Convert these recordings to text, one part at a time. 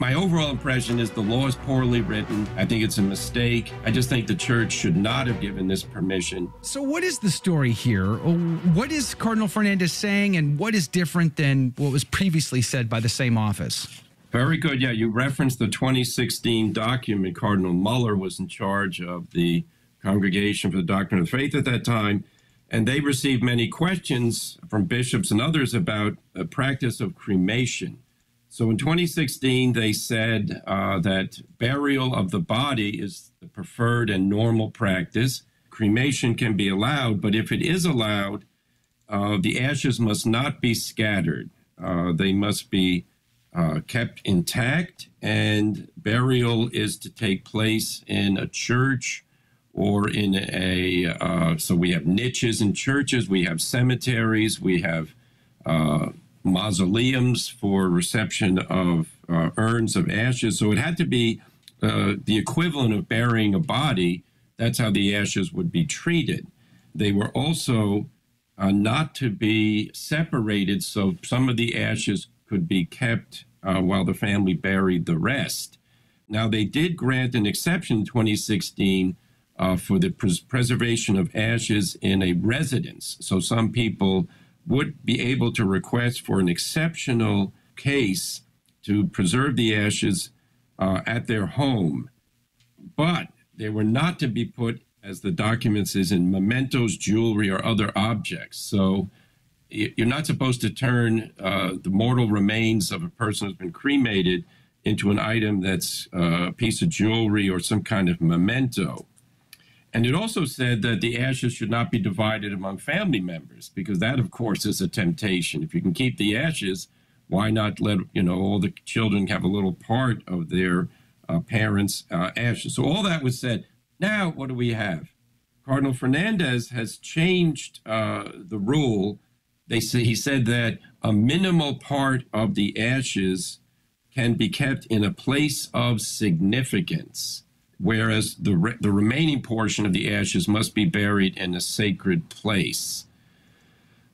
My overall impression is the law is poorly written. I think it's a mistake. I just think the church should not have given this permission. So, what is the story here? Oh, what is Cardinal Fernandez saying, and what is different than what was previously said by the same office? Very good. Yeah, you referenced the 2016 document. Cardinal Muller was in charge of the Congregation for the Doctrine of the Faith at that time, and they received many questions from bishops and others about the practice of cremation. So in 2016, they said uh, that burial of the body is the preferred and normal practice. Cremation can be allowed, but if it is allowed, uh, the ashes must not be scattered. Uh, they must be uh, kept intact, and burial is to take place in a church or in a. Uh, so we have niches in churches, we have cemeteries, we have uh, mausoleums for reception of uh, urns of ashes. So it had to be uh, the equivalent of burying a body. That's how the ashes would be treated. They were also uh, not to be separated, so some of the ashes could be kept uh, while the family buried the rest. Now, they did grant an exception in 2016 uh, for the pres- preservation of ashes in a residence. So some people would be able to request for an exceptional case to preserve the ashes uh, at their home. But they were not to be put, as the document says, in mementos, jewelry, or other objects. So you're not supposed to turn uh, the mortal remains of a person who's been cremated into an item that's uh, a piece of jewelry or some kind of memento. And it also said that the ashes should not be divided among family members because that, of course, is a temptation. If you can keep the ashes, why not let you know all the children have a little part of their uh, parents' uh, ashes? So all that was said. Now, what do we have? Cardinal Fernandez has changed uh, the rule. They say he said that a minimal part of the ashes can be kept in a place of significance whereas the, re- the remaining portion of the ashes must be buried in a sacred place.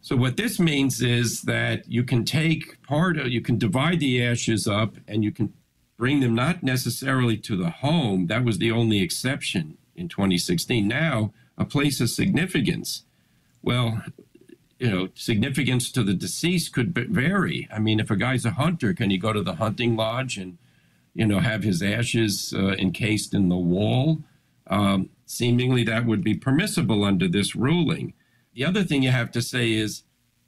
So, what this means is that you can take part of, you can divide the ashes up and you can bring them not necessarily to the home. That was the only exception in 2016. Now, a place of significance. Well, you know, significance to the deceased could vary. I mean, if a guy's a hunter, can he go to the hunting lodge and you know, have his ashes uh, encased in the wall. Um, seemingly, that would be permissible under this ruling. The other thing you have to say is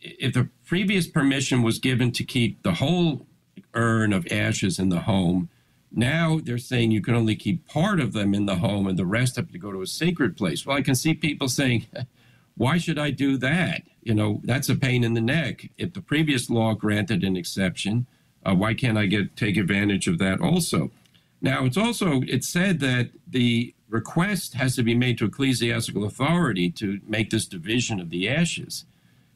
if the previous permission was given to keep the whole urn of ashes in the home, now they're saying you can only keep part of them in the home and the rest have to go to a sacred place. Well, I can see people saying, why should I do that? You know, that's a pain in the neck. If the previous law granted an exception, uh, why can't I get take advantage of that also? Now, it's also it's said that the request has to be made to ecclesiastical authority to make this division of the ashes.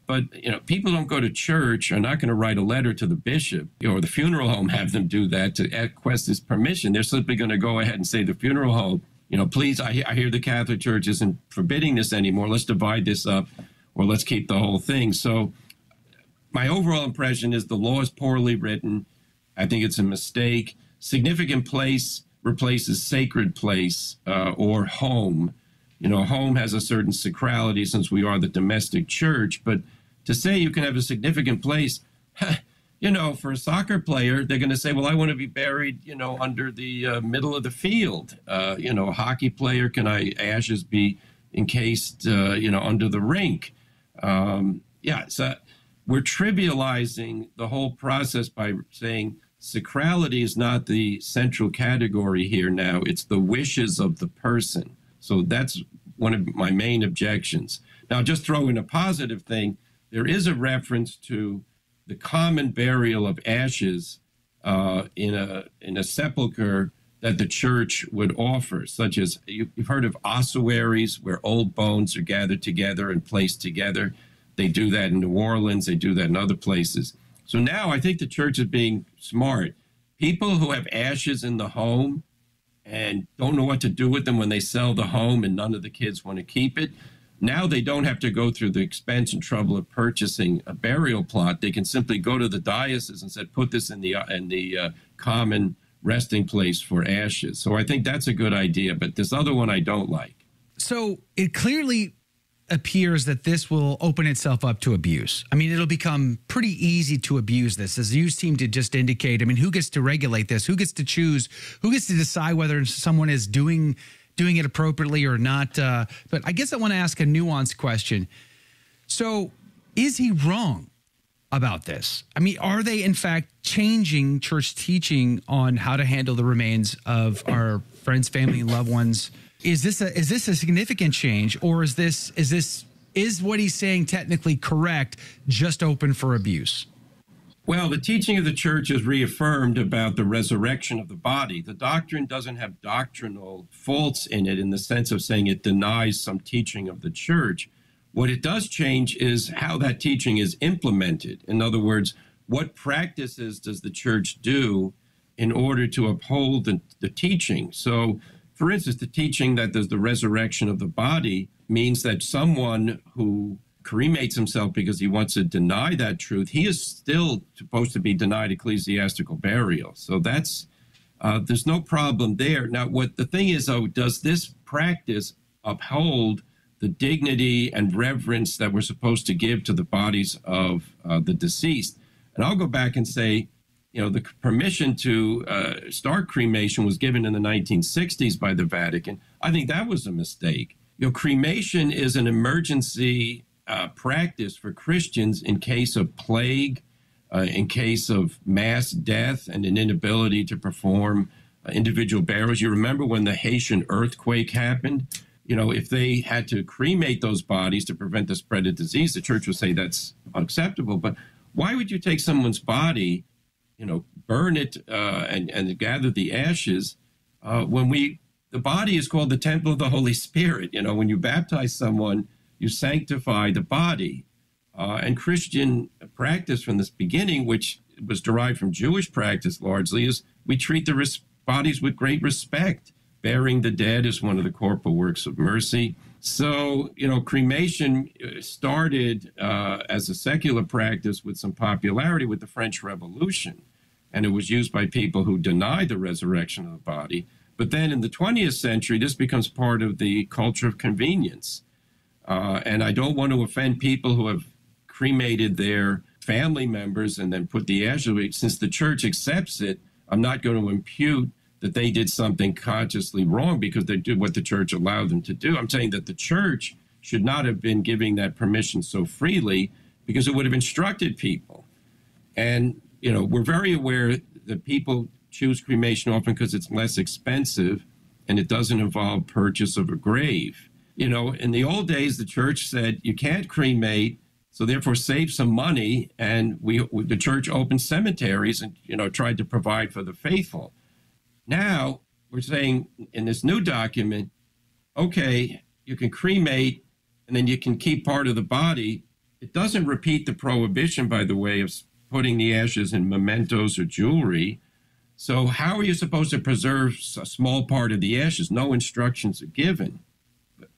But you know, people don't go to church are not going to write a letter to the bishop or the funeral home have them do that to request this permission. They're simply going to go ahead and say the funeral home, you know, please, I, I hear the Catholic Church isn't forbidding this anymore. Let's divide this up, or let's keep the whole thing. So my overall impression is the law is poorly written. I think it's a mistake. Significant place replaces sacred place uh, or home. You know, home has a certain sacrality since we are the domestic church, but to say you can have a significant place, you know, for a soccer player, they're going to say, well, I want to be buried, you know, under the uh, middle of the field. Uh, you know, a hockey player, can I ashes be encased, uh, you know, under the rink? Um, yeah, so we're trivializing the whole process by saying sacrality is not the central category here now, it's the wishes of the person. So that's one of my main objections. Now, just throw in a positive thing there is a reference to the common burial of ashes uh, in, a, in a sepulcher that the church would offer, such as you, have heard of ossuaries, where old bones are gathered together and placed together. They do that in New Orleans, they do that in other places. So now I think the church is being smart. People who have ashes in the home and don't know what to do with them when they sell the home and none of the kids want to keep it, now they don't have to go through the expense and trouble of purchasing a burial plot. They can simply go to the diocese and said, put this in the in the uh, common resting place for ashes. So I think that's a good idea. But this other one I don't like. So it clearly appears that this will open itself up to abuse. I mean, it'll become pretty easy to abuse this, as you seem to just indicate. I mean, who gets to regulate this? Who gets to choose? Who gets to decide whether someone is doing doing it appropriately or not? Uh, but I guess I want to ask a nuanced question. So, is he wrong about this? I mean, are they in fact changing church teaching on how to handle the remains of our friends, family, and loved ones? Is this a is this a significant change, or is this is this is what he's saying technically correct, just open for abuse? Well, the teaching of the church is reaffirmed about the resurrection of the body. The doctrine doesn't have doctrinal faults in it in the sense of saying it denies some teaching of the church. What it does change is how that teaching is implemented. In other words, what practices does the church do in order to uphold the, the teaching? So, for instance, the teaching that there's the resurrection of the body means that someone who cremates himself because he wants to deny that truth, he is still supposed to be denied ecclesiastical burial. So that's uh, there's no problem there. Now, what the thing is, though, does this practice uphold the dignity and reverence that we're supposed to give to the bodies of uh, the deceased? And I'll go back and say, you know, the permission to uh, start cremation was given in the 1960s by the Vatican. I think that was a mistake. You know, cremation is an emergency uh, practice for Christians in case of plague, uh, in case of mass death, and an inability to perform uh, individual burials. You remember when the Haitian earthquake happened? You know, if they had to cremate those bodies to prevent the spread of disease, the church would say that's unacceptable. But why would you take someone's body, you know, burn it uh, and and gather the ashes uh, when we the body is called the temple of the Holy Spirit? You know, when you baptize someone you sanctify the body. Uh, and Christian practice from this beginning, which was derived from Jewish practice largely, is we treat the res- bodies with great respect. Burying the dead is one of the corporal works of mercy. So, you know, cremation uh, started uh, as a secular practice with some popularity with the French Revolution. And it was used by people who deny the resurrection of the body. But then in the 20th century, this becomes part of the culture of convenience. Uh, and I don't want to offend people who have cremated their family members and then put the ashes. Since the church accepts it, I'm not going to impute that they did something consciously wrong because they did what the church allowed them to do. I'm saying that the church should not have been giving that permission so freely because it would have instructed people. And, you know, we're very aware that people choose cremation often because it's less expensive and it doesn't involve purchase of a grave you know, in the old days, the church said you can't cremate, so therefore save some money, and we the church opened cemeteries and you know tried to provide for the faithful. Now we're saying in this new document, okay, you can cremate, and then you can keep part of the body. It doesn't repeat the prohibition, by the way, of putting the ashes in mementos or jewelry. So how are you supposed to preserve a small part of the ashes? No instructions are given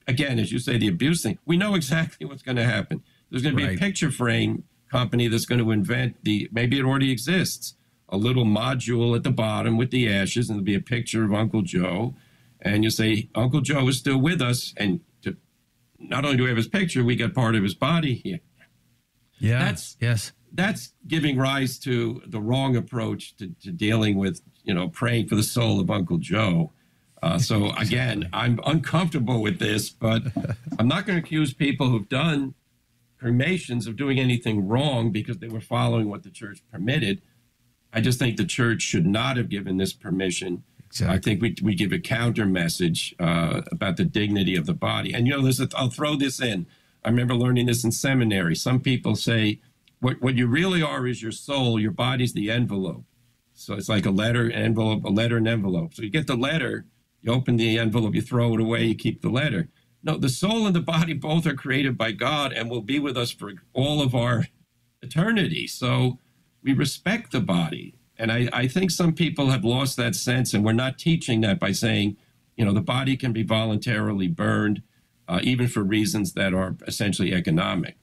again, as you say, the abuse thing, we know exactly what's going to happen. There's going to be right. a picture frame company that's going to invent the, maybe it already exists, a little module at the bottom with the ashes, and there'll be a picture of Uncle Joe. And you say, Uncle Joe is still with us. And to, not only do we have his picture, we got part of his body here. Yeah. That's, yes. That's giving rise to the wrong approach to, to dealing with, you know, praying for the soul of Uncle Joe. Uh, so again, I'm uncomfortable with this, but I'm not going to accuse people who've done cremations of doing anything wrong because they were following what the church permitted. I just think the church should not have given this permission. Exactly. I think we, we give a counter message uh, about the dignity of the body. And, you know, there's a, I'll throw this in. I remember learning this in seminary. Some people say, what, what you really are is your soul, your body's the envelope. So it's like a letter, envelope, a letter, and envelope. So you get the letter, you open the envelope, you throw it away, you keep the letter. No, the soul and the body both are created by God and will be with us for all of our eternity. So we respect the body. And I, I think some people have lost that sense, and we're not teaching that by saying, you know, the body can be voluntarily burned, uh, even for reasons that are essentially economic.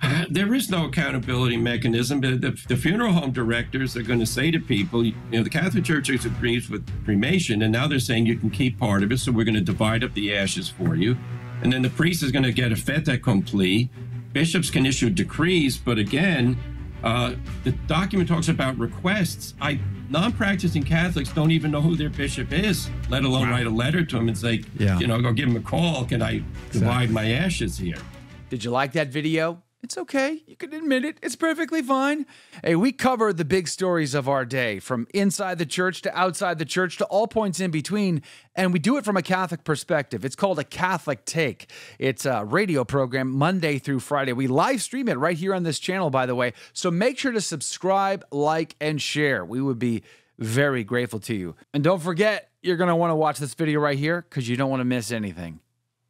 There is no accountability mechanism. The, the, the funeral home directors are going to say to people, you know, the Catholic Church agrees with cremation, and now they're saying you can keep part of it, so we're going to divide up the ashes for you. And then the priest is going to get a fait accompli. Bishops can issue decrees, but again, uh, the document talks about requests. I non-practicing Catholics don't even know who their bishop is, let alone wow. write a letter to him and say, yeah. you know, go give him a call. Can I divide exactly. my ashes here? Did you like that video? It's okay. You can admit it. It's perfectly fine. Hey, we cover the big stories of our day from inside the church to outside the church to all points in between. And we do it from a Catholic perspective. It's called a Catholic Take. It's a radio program Monday through Friday. We live stream it right here on this channel, by the way. So make sure to subscribe, like, and share. We would be very grateful to you. And don't forget, you're going to want to watch this video right here because you don't want to miss anything.